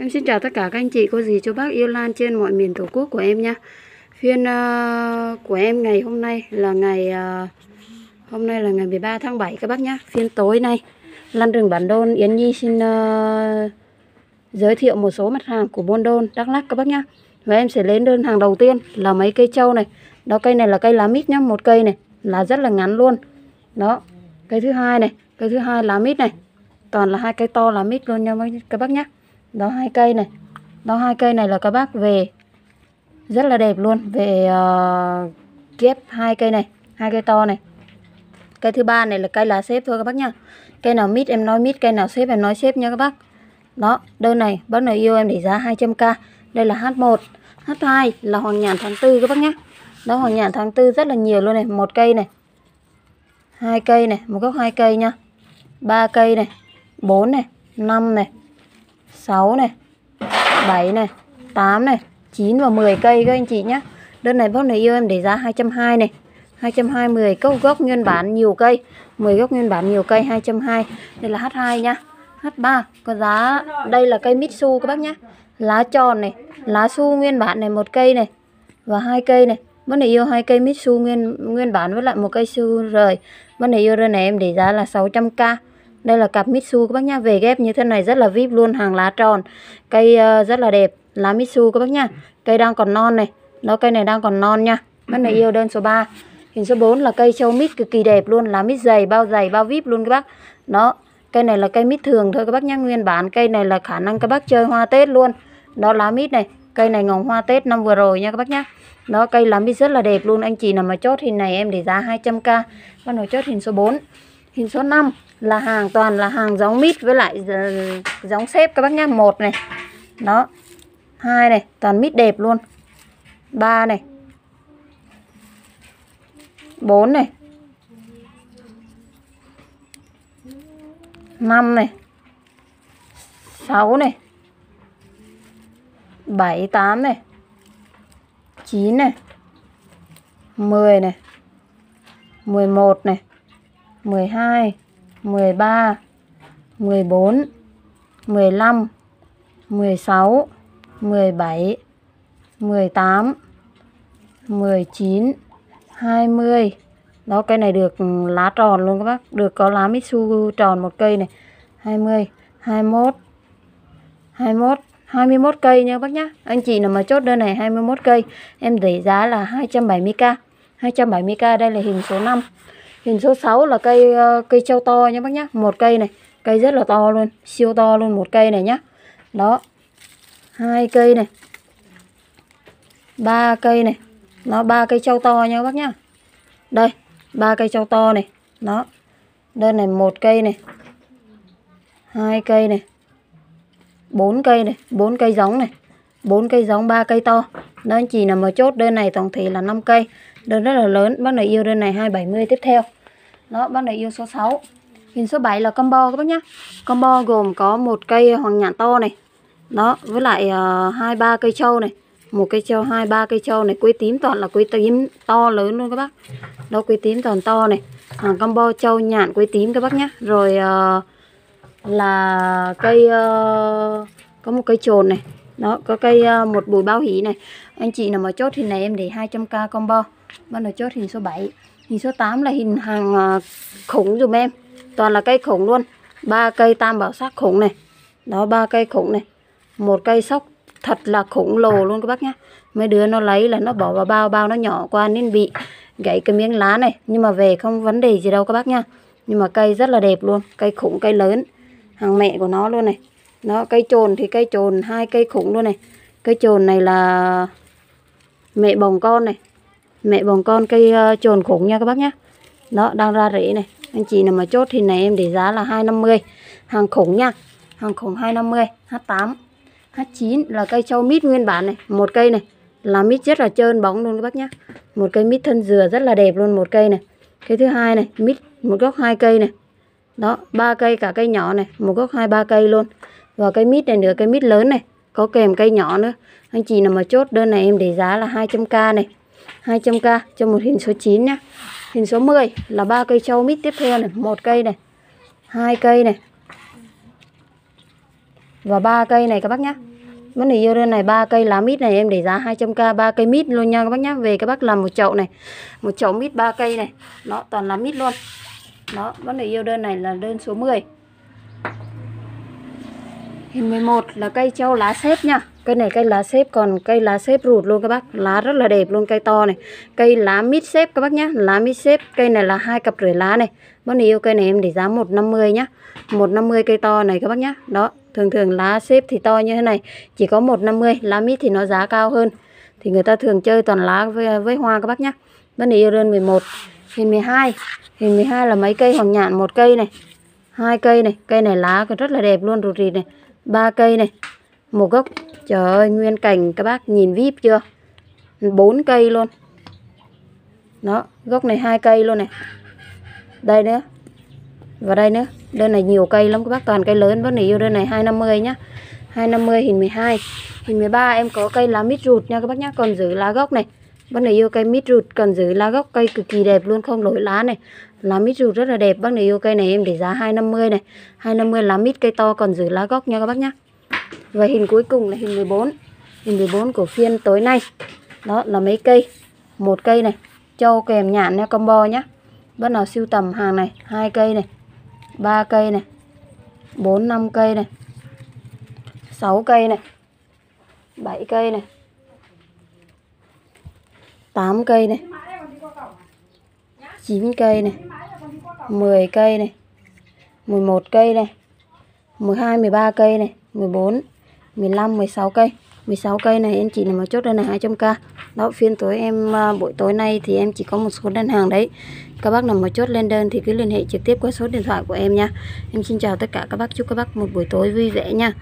Em xin chào tất cả các anh chị, cô dì, chú bác yêu Lan trên mọi miền Tổ quốc của em nhé Phiên uh, của em ngày hôm nay là ngày uh, hôm nay là ngày 13 tháng 7 các bác nhé Phiên tối nay Lan rừng bản đôn Yến Nhi xin uh, giới thiệu một số mặt hàng của Buôn Đôn Đắk Lắk các bác nhé Và em sẽ lên đơn hàng đầu tiên là mấy cây trâu này. Đó cây này là cây lá mít nhá, một cây này là rất là ngắn luôn. Đó. Cây thứ hai này, cây thứ hai lá mít này. Toàn là hai cây to lá mít luôn nha các bác nhé đó hai cây này. Đó hai cây này là các bác về. Rất là đẹp luôn. Về ờ, uh, ghép hai cây này hai cây to này. Cây thứ ba này là cây lá xếp thôi các bác nhá. Cây nào mít em nói mít cây nào xếp em nói xếp nha các bác. Đó đơn này bác nào yêu em để giá 200k đây là H1 H2 là hoàng nhàn tháng tư các bác nhá. Đó hoàng nhàn tháng tư rất là nhiều luôn này. Một cây này. Hai cây này một gốc hai cây nha ba cây này. Bốn này. Năm này. 6 này 7 này 8 này 9 và 10 cây các anh chị nhé Đơn này bác này yêu em để giá 220 này. 220 gốc gốc nguyên bản nhiều cây. 10 gốc nguyên bản nhiều cây 220 Đây là H2 nhá. H3 có giá, đây là cây Mitsu các bác nhá. Lá tròn này, Lá su nguyên bản này một cây này Và hai cây này. Bác này yêu hai cây Mitsu nguyên nguyên bản với lại một cây su rời. Bác này yêu đơn này em để giá là 600k đây là cặp Mitsu các bác nhá, về ghép như thế này rất là vip luôn, hàng lá tròn. Cây uh, rất là đẹp, lá Mitsu các bác nhá. Cây đang còn non này. nó cây này đang còn non nha. Bác này yêu đơn số 3. Hình số 4 là cây châu mít cực kỳ đẹp luôn, lá mít dày, bao dày, bao vip luôn các bác. Đó, cây này là cây mít thường thôi các bác nhá, nguyên bản cây này là khả năng các bác chơi hoa Tết luôn. Đó lá mít này, cây này ngồng hoa Tết năm vừa rồi nha các bác nhá. Đó cây lá mít rất là đẹp luôn, anh chị nào mà chốt hình này em để giá 200k. Bác nào chốt hình số 4. Hình số 5 là hàng, toàn là hàng giống mít với lại ờ, giống xếp các bác nhá. Một này, đó. Hai này, toàn mít đẹp luôn. Ba này. Bốn này. Năm này. Sáu này. Bảy, tám này. Chín này. Mười này. Mười một này mười hai 13 14 15 16 17 18 19 20 đó cây này được lá tròn luôn các bác. Được có lá Mitsu tròn một cây này. 20 21 21 21 cây nha bác nhá. Anh chị nào mà chốt đơn này 21 cây, em để giá là 270k 270k đây là hình số 5 Hình số 6 là cây ờ, cây trâu to nhé bác nhá. Một cây này, cây rất là to luôn, siêu to luôn một cây này nhá. Đó. Hai cây này. Ba cây này. Nó ba cây trâu to nha bác nhá. Đây, ba cây trâu to này. Đó. Đây này một cây này. Hai cây này. Bốn cây này, bốn cây giống này. bốn cây giống, ba cây to. Đó anh chị nào mà chốt đơn này tổng thể là 5 cây. Đơn rất là lớn, bác này yêu đơn này 270 tiếp theo. Đó, bác này yêu số 6. Hình số 7 là combo các bác nhá. Combo gồm có một cây hoàng nhạn to này. Đó, với lại uh, hai ba cây trâu này. Một cây trâu, hai ba cây trâu này, quế tím toàn là quế tím to lớn luôn các bác. Đó quế tím toàn to này. Hàng combo trâu nhạn quế tím các bác nhá. Rồi uh, là cây uh, có một cây trồn này. Đó, có cây uh, một bùi bao hỉ này. Anh chị nào mà chốt thì này em để 200k combo. Bắt đầu chốt hình số 7 Hình số 8 là hình hàng ờ, khủng dùm em. Toàn là cây khủng luôn. Ba cây tam bảo sắc khủng này. Đó ba cây khủng này. Một cây sóc thật là khủng lồ luôn các bác nhá, Mấy đứa nó lấy là nó bỏ vào bao Bao nó nhỏ qua nên bị gãy cái miếng lá này. Nhưng mà về không vấn đề gì đâu các bác nhá, Nhưng mà cây rất là đẹp luôn. Cây khủng cây lớn. Hàng mẹ của nó luôn này. Đó cây trồn thì cây trồn hai cây khủng luôn này. Cây trồn này là mẹ bồng con này mẹ bồng con cây uh, trồn khủng nha các bác nhé đó đang ra rễ này. Anh chị nào mà chốt thì này em để giá là 250 hàng khủng nha. Hàng khủng 250 H8 H9 là cây châu mít nguyên bản này. Một cây này là mít rất là trơn bóng luôn các bác nhé một cây mít thân dừa rất là đẹp luôn một cây này. Cây thứ hai này mít một gốc hai cây này. Đó ba cây cả cây nhỏ này. Một gốc hai ba cây luôn. Và cây mít này nữa cây mít lớn này. Có kèm cây nhỏ nữa. Anh chị nào mà chốt đơn này em để giá là 200k này. 200k cho một hình số 9 nhé Hình số 10 là ba cây trâu mít tiếp theo này, một cây này, hai cây này. và ba cây này các bác nhá. Vấn đề yêu đơn này ba cây lá mít này em để giá 200k ba cây mít luôn nha các bác nhá. Về các bác làm một chậu này một chậu mít ba cây này nó toàn lá mít luôn. Đó vấn đề yêu đơn này là đơn số 10 Hình 11 là cây trâu lá xếp nha Cây này cây lá xếp còn cây lá xếp rụt luôn các bác. Lá rất là đẹp luôn cây to này. Cây lá mít xếp các bác nhá. Lá mít xếp cây này là hai cặp rưỡi lá này. Bác này yêu cây này em để giá 150 nhá. 150 cây to này các bác nhá. Đó thường thường lá xếp thì to như thế này. Chỉ có 150 Lá mít thì nó giá cao hơn. Thì người ta thường chơi toàn lá với, với hoa các bác nhá. Bác này yêu đơn 11 Hình 12 Hình 12 là mấy cây hoàng nhạn một cây này hai cây này. Cây này lá rất là đẹp luôn rụt rịt này. Ba cây này. Một gốc trời ơi, nguyên cành, các bác nhìn vip chưa? Bốn cây luôn. Đó, gốc này hai cây luôn này. Đây nữa. Và đây nữa. Đơn này nhiều cây lắm, các bác. Toàn cây lớn, bác này yêu đơn này 250 nhá. 250 hình 12 hình 13 em có cây lá mít rụt nha, các bác nhá. Còn giữ lá gốc này. Bác này yêu cây mít rụt, còn giữ lá gốc cây cực kỳ đẹp luôn, không lỗi lá này. Lá mít rụt rất là đẹp, bác này yêu cây này, em để giá 250 này. 250 lá mít, cây to, còn giữ lá gốc nha, các bác nhá và hình cuối cùng là hình 14 hình 14 của phiên tối nay đó là mấy cây một cây này châu kèm nhạn nha combo nhá bác nào siêu tầm hàng này hai cây này ba cây này bốn năm cây này 6 cây này 7 cây này 8 cây này 9 cây này 10 cây này 11 cây này 12 13 cây này 14 15 16 cây. 16 cây này em chỉ là một chốt đơn này 200k đó, phiên tối em à, buổi tối nay thì em chỉ có một số đơn hàng đấy. Các bác nào mà chốt lên đơn thì cứ liên hệ trực tiếp qua số điện thoại của em nha. Em xin chào tất cả các bác, chúc các bác một buổi tối vui vẻ nha.